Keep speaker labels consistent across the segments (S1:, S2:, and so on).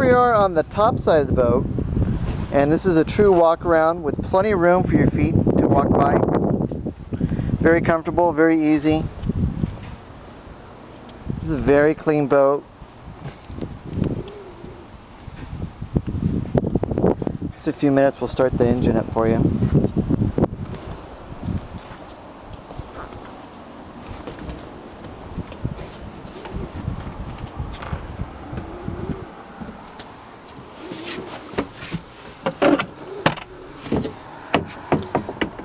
S1: we are on the top side of the boat. And this is a true walk around with plenty of room for your feet to walk by. Very comfortable, very easy. This is a very clean boat. Just a few minutes, we'll start the engine up for you.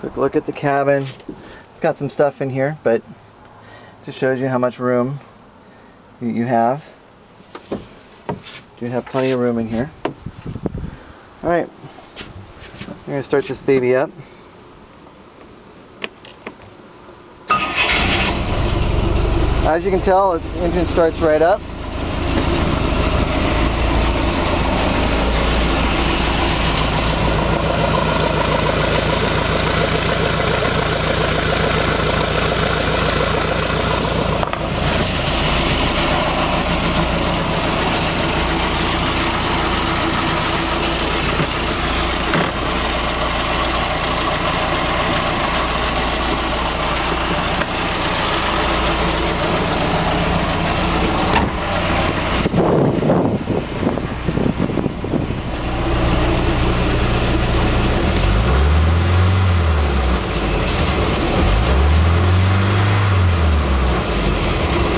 S1: Quick look at the cabin. It's got some stuff in here, but just shows you how much room you have. You have plenty of room in here. Alright, I'm going to start this baby up. As you can tell, the engine starts right up.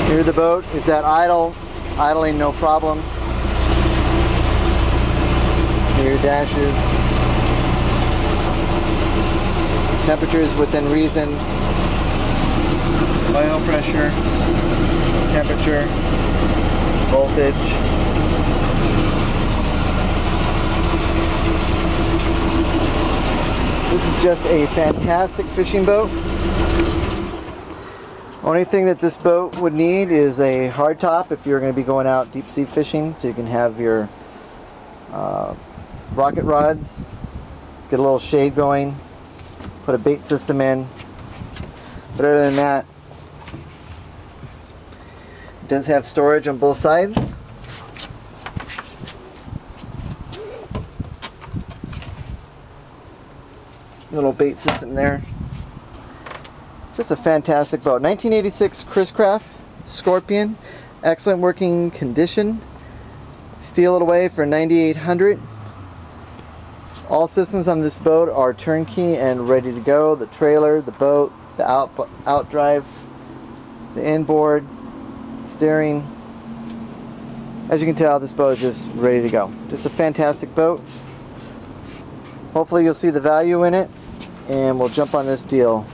S1: Here the boat is at idle, idling no problem. Here dashes. Temperatures within reason. Oil pressure, temperature, voltage. This is just a fantastic fishing boat. Only thing that this boat would need is a hardtop if you're going to be going out deep sea fishing so you can have your uh, rocket rods, get a little shade going, put a bait system in. But other than that, it does have storage on both sides. Little bait system there. Just a fantastic boat. 1986 Chris Craft Scorpion. Excellent working condition. Steal it away for 9800 All systems on this boat are turnkey and ready to go. The trailer, the boat, the out, out drive, the inboard, steering. As you can tell, this boat is just ready to go. Just a fantastic boat. Hopefully you'll see the value in it and we'll jump on this deal